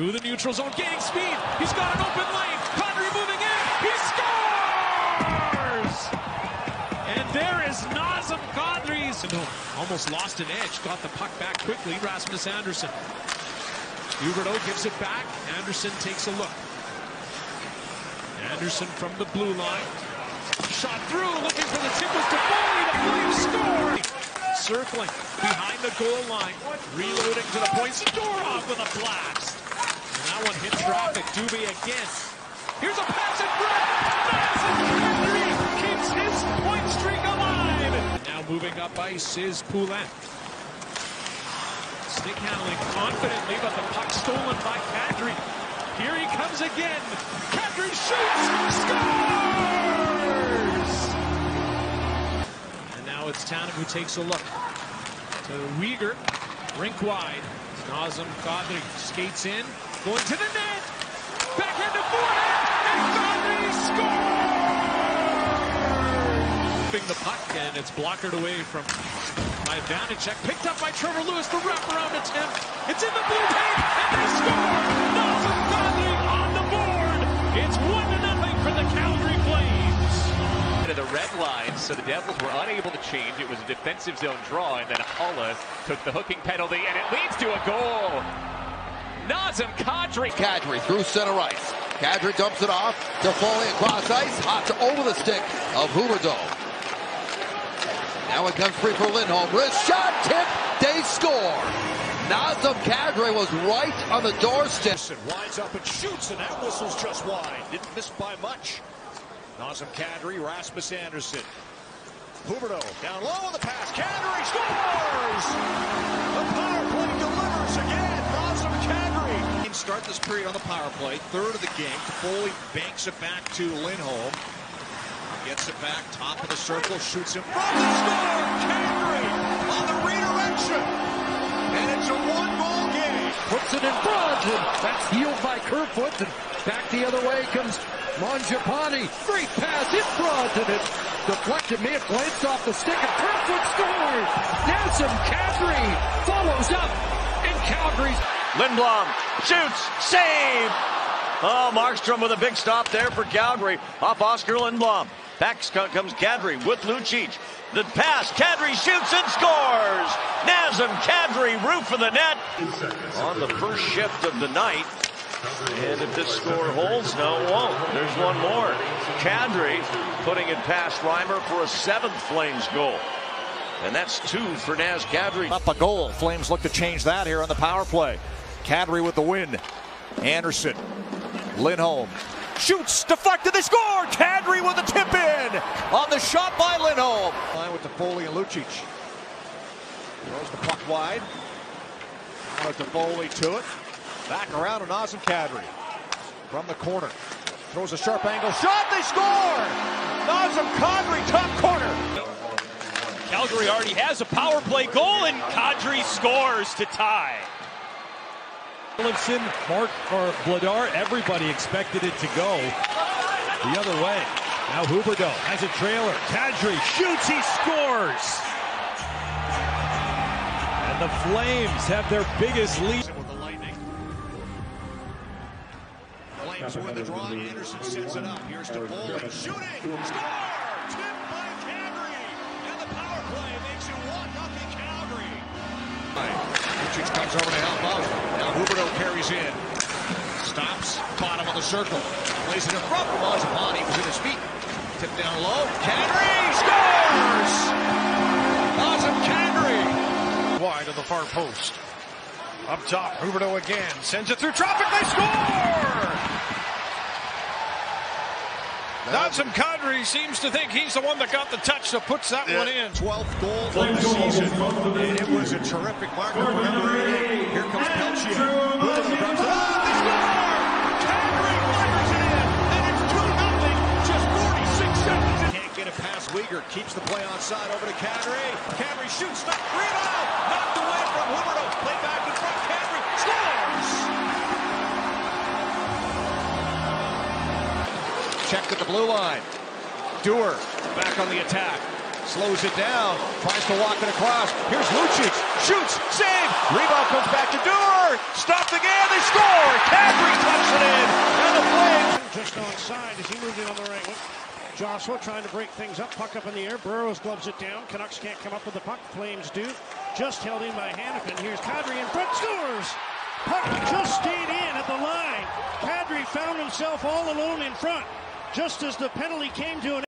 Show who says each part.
Speaker 1: Through the neutral zone, gaining speed. He's got an open lane. Kadri moving in. He scores! And there is Nazem Kadri's. Almost lost an edge. Got the puck back quickly. Rasmus Andersson. Huberdeau gives it back. Andersson takes a look. Andersson from the blue line. Shot through, looking for the tip was Toffoli. The Flames score! Circling behind the goal line. Reloading to the point. Zadorov with a blast. One hits traffic. Dubé again. Here's a pass front. Madison keeps his point streak alive. Now moving up ice is Poulin. Stick handling confidently, but the puck stolen by Kadri. Here he comes again. Kadri shoots, scores! And now it's Tanev who takes a look. To Weegar, rink wide. Nazem Kadri skates in, going to the net. Backhand to forehand, and Kadri scores! The puck, and it's blockered away from by Vanecek, picked up by Trevor Lewis, the wraparound attempt. It's in the blue paint, and they score! Nazem Kadri on the board! It's 1 to nothing for the Calgary Flames!
Speaker 2: To the red line, so the Devils were unable to change. It was a defensive zone draw, and then Haula took the hooking penalty, and it leads to a goal. Nazem Kadri.
Speaker 3: Kadri through center ice. Kadri dumps it off to Toffoli across ice, hops over the stick of Huberdeau. Now it comes free for Lindholm. Wrist shot, tip, they score. Nazem Kadri was right on the doorstep.
Speaker 4: Winds up and shoots, and that whistle's just wide. Didn't miss by much. Nazem Kadri, Rasmus Andersson. Huberdeau down low on the pass. Kadri scores! This period on the power play. Third of the game. Toffoli banks it back to Lindholm. Gets it back, top of the circle, shoots him from the score. Kadri on the redirection. And it's a one-goal game.
Speaker 5: Puts it in front, and that's healed by Kerfoot. And back the other way comes Mangiapane. Great pass in front, and it's deflected. May have glanced off the stick, and Kerfoot scores. Nazem Kadri follows up, and Calgary's.
Speaker 6: Lindblom shoots, save. Oh, Markstrom with a big stop there for Calgary. Off Oskar Lindblom. Back comes Kadri with Lucic. The pass, Kadri shoots and scores! Nazem Kadri, roof of the net on the first shift of the night. And if this score holds, no, it won't. There's one more. Kadri putting it past Reimer for a seventh Flames goal. And that's two for Naz Kadri.
Speaker 7: Up a goal. Flames look to change that here on the power play. Kadri with the win. Andersson. Lindholm shoots, deflected, they score! Kadri with a tip in on the shot by Lindholm.
Speaker 4: Line with Toffoli and Lucic. Throws the puck wide. Out to Toffoli to it. Back around to Nazem Kadri. From the corner. Throws a sharp angle shot, they score! Nazem Kadri, top corner.
Speaker 1: Calgary already has a power play goal, and Kadri scores to tie.
Speaker 8: Olofsson, Mark or Vladar, everybody expected it to go the other way. Now Huberdeau has a trailer. Kadri shoots, he scores. And the Flames have their biggest lead.
Speaker 4: With the Lightning. Flames win the draw. Andersson sets it up. Here's Toffoli. Shooting. Score! Tipped by Kadri. And the power play makes it 1-0 Calgary. Lucic comes over to help out. Now Huberdeau carries in. Stops. Bottom of the circle. Plays it in front. Mangiapane was in his feet. Tip down low. Kadri scores! Awesome Kadri.
Speaker 9: Wide of the far post. Up top, Huberdeau again. Sends it through traffic. They score! Nazem Kadri seems to think he's the one that got the touch, so puts that one in.
Speaker 4: 12th goal of the season. And it was a terrific mark for number 88. Here comes Pelletier. Huberdeau drops it off. They score! Kadri fires it in. And it's 2 0 Just 46 seconds. Can't get it past Weegar. Keeps the play on side over to Kadri. Kadri shoots. Knocked rebound. Checked at the blue line. Dewar back on the attack. Slows it down. Tries to walk it across. Here's Lucic. Shoots. Save. Rebound comes back to Dewar. Stopped again. They score. Kadri tucks it in. And the Flames.
Speaker 10: Just onside as he moved in on the right. Joshua trying to break things up. Puck up in the air. Burroughs gloves it down. Canucks can't come up with the puck. Flames do. Just held in by Hanifin. Here's Kadri in front. Scores. Puck just stayed in at the line. Kadri found himself all alone in front. Just as the penalty came to an